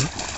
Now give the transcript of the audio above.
Mm-hmm.